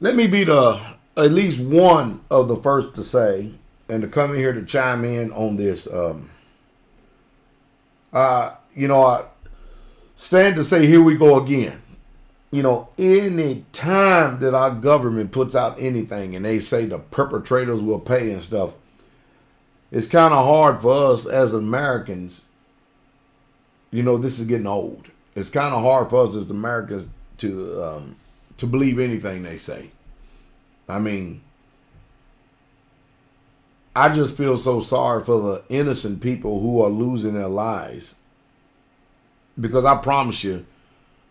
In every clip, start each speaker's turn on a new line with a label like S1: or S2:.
S1: let me be the at least one of the first to say and to come in here to chime in on this. Um, uh, you know, I stand to say, here we go again. You know, any time that our government puts out anything and they say the perpetrators will pay and stuff, it's kind of hard for us as Americans. You know, this is getting old. It's kind of hard for us as Americans to um, to believe anything they say. I mean, I just feel so sorry for the innocent people who are losing their lives. Because I promise you,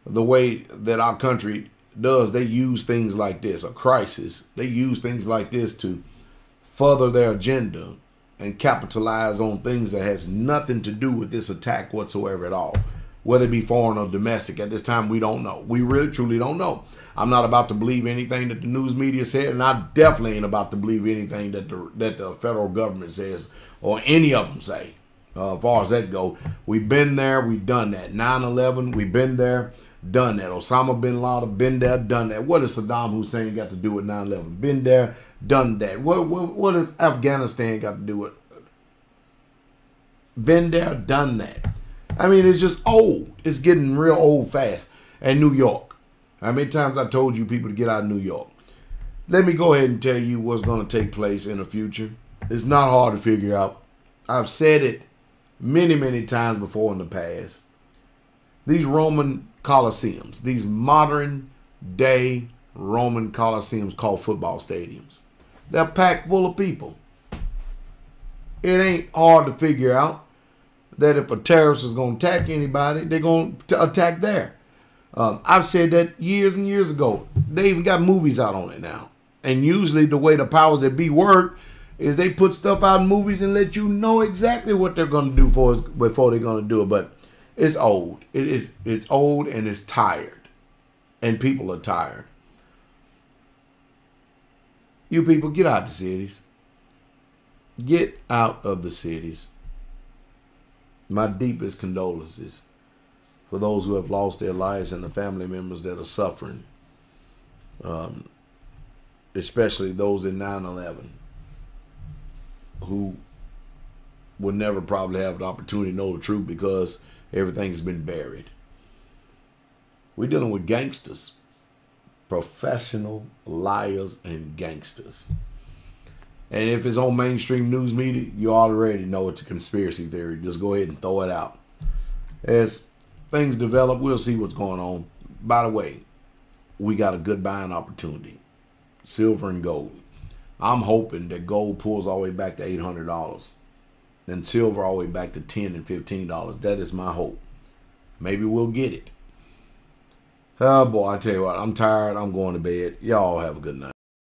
S1: the way that our country does, they use things like this, a crisis. They use things like this to further their agenda and capitalize on things that has nothing to do with this attack whatsoever at all whether it be foreign or domestic. At this time, we don't know. We really, truly don't know. I'm not about to believe anything that the news media said, and I definitely ain't about to believe anything that the that the federal government says or any of them say. Uh, as far as that go, we've been there, we've done that. 9/11, we've been there, done that. Osama bin Laden, been there, done that. What has Saddam Hussein got to do with 9/11? Been there, done that. What what what has Afghanistan got to do with? Been there, done that. I mean, it's just old. It's getting real old fast. And New York. How many times I told you people to get out of New York? Let me go ahead and tell you what's going to take place in the future. It's not hard to figure out. I've said it many, many times before in the past. These Roman Colosseums, these modern day Roman Colosseums called football stadiums, they're packed full of people. It ain't hard to figure out that if a terrorist is going to attack anybody, they're going to attack there. Um, I've said that years and years ago. They even got movies out on it now. And usually the way the powers that be work is they put stuff out in movies and let you know exactly what they're going to do for us before they're going to do it. But it's old. It is it's old and it's tired. And people are tired. You people get out of the cities. Get out of the cities my deepest condolences for those who have lost their lives and the family members that are suffering, um, especially those in 9 11 who will never probably have the opportunity to know the truth because everything's been buried. We're dealing with gangsters, professional liars and gangsters. And if it's on mainstream news media, you already know it's a conspiracy theory. Just go ahead and throw it out. As things develop, we'll see what's going on. By the way, we got a good buying opportunity. Silver and gold. I'm hoping that gold pulls all the way back to $800 and silver all the way back to 10 and $15. That is my hope. Maybe we'll get it. Oh boy, I tell you what, I'm tired. I'm going to bed. Y'all have a good night.